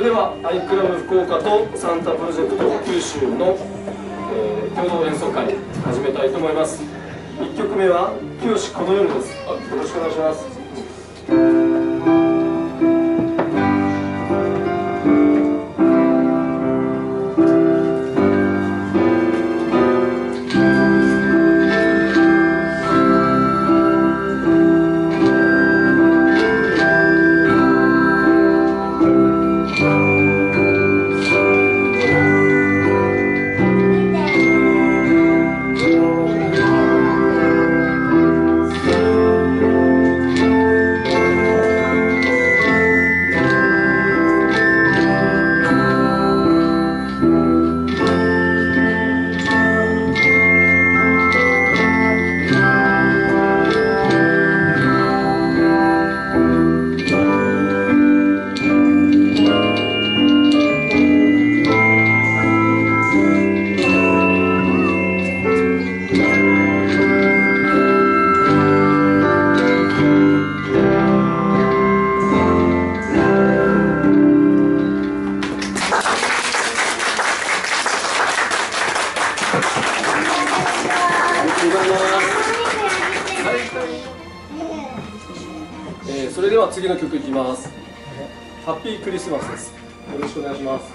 れではアイクラブ福岡とサンタプロジェクト九州の、えー、共同演奏会始めたいと思います。1曲目は「きよしこの夜」です。よろしくお願いします。えー、それでは次の曲いきます。ハッピークリスマスです。よろしくお願いします。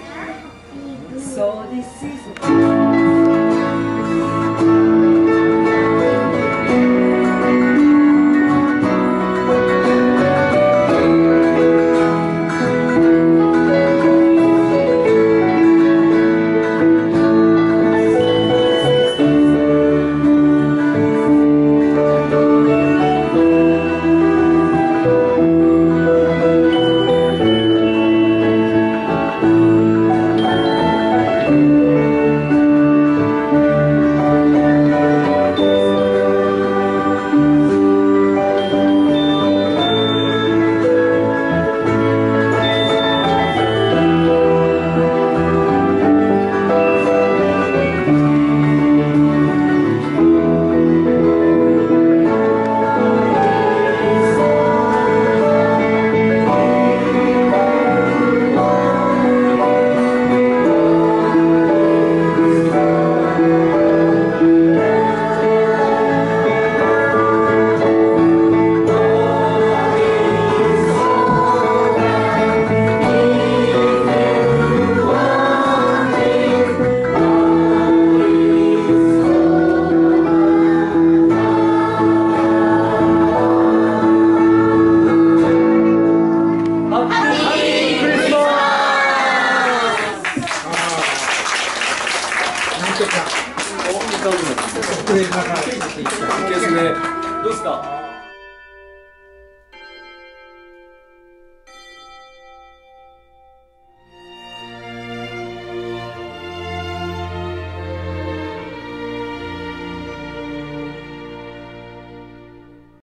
ですね。どうですか？